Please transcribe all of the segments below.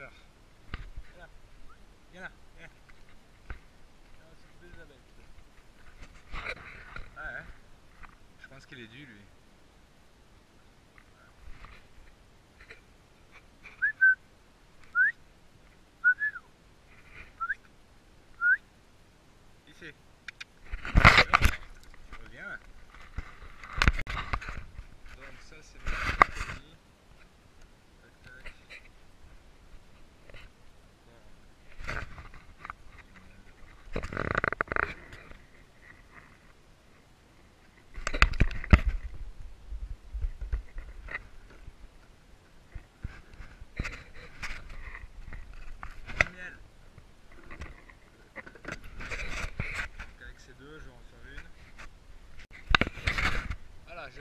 Twitter.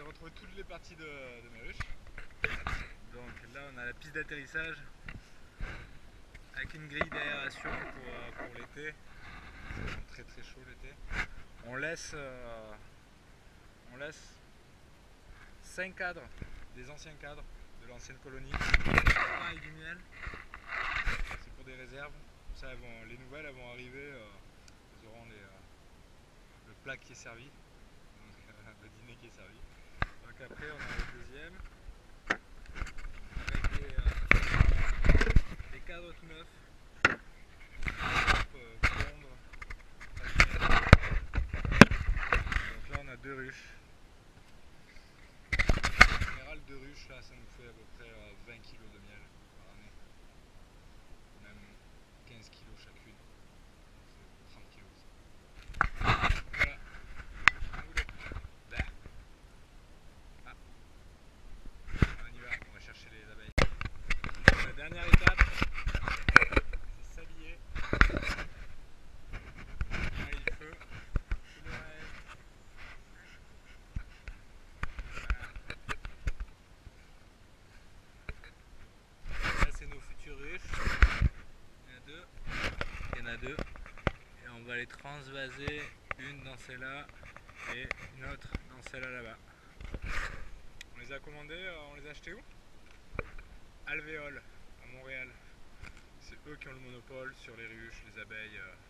Retrouvé toutes les parties de, de mes ruches. Donc là, on a la piste d'atterrissage avec une grille d'aération pour, euh, l'été. C'est très très chaud l'été. On laisse, euh, on laisse 5 cadres, des anciens cadres de l'ancienne colonie. Pareil du miel. C'est pour des réserves. Ça, les nouvelles elles vont arriver. euh, elles auront les, le plat qui est servi, le dîner qui est servi. Après on a le deuxième avec des, euh, des cadres tout neufs. Euh. Donc là on a deux ruches. En général deux ruches là ça nous fait à peu près euh, 20 kg de miel par année. Même 15 kg chacune. C'est 30 kg. Voilà. Un boulot. Bah. Ah. On y va, on va chercher les abeilles. La dernière étape, c'est s'habiller. Allez, le feu. Sous les rêves. Voilà. Là, c'est nos futures ruches. Il y en a deux. Il y en a deux. Et on va les transvaser, une dans celle-là et une autre dans celle-là là-bas. On les a commandés, euh, on les a achetés où? Alvéole, à Montréal. C'est eux qui ont le monopole sur les ruches, les abeilles. euh,